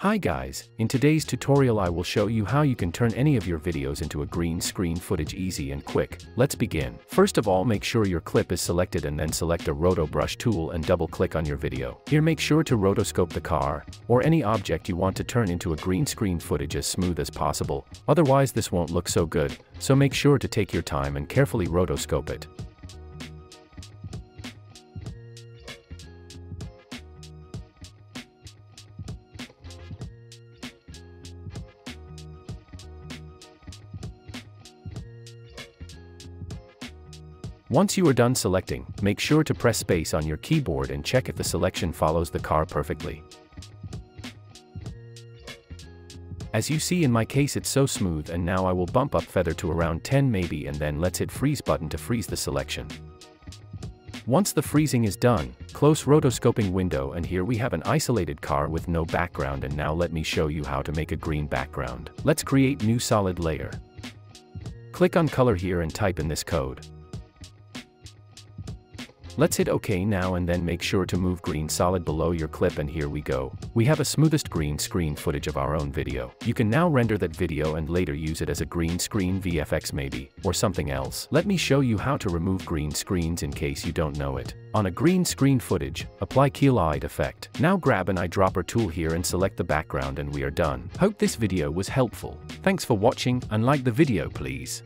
Hi guys, in today's tutorial I will show you how you can turn any of your videos into a green screen footage easy and quick. Let's begin. First of all make sure your clip is selected and then select a roto brush tool and double click on your video. Here make sure to rotoscope the car, or any object you want to turn into a green screen footage as smooth as possible, otherwise this won't look so good, so make sure to take your time and carefully rotoscope it. Once you are done selecting, make sure to press space on your keyboard and check if the selection follows the car perfectly. As you see in my case it's so smooth and now I will bump up feather to around 10 maybe and then let's hit freeze button to freeze the selection. Once the freezing is done, close rotoscoping window and here we have an isolated car with no background and now let me show you how to make a green background. Let's create new solid layer. Click on color here and type in this code. Let's hit OK now and then make sure to move green solid below your clip and here we go. We have a smoothest green screen footage of our own video. You can now render that video and later use it as a green screen VFX maybe, or something else. Let me show you how to remove green screens in case you don't know it. On a green screen footage, apply Keylight effect. Now grab an eyedropper tool here and select the background and we are done. Hope this video was helpful. Thanks for watching and like the video please.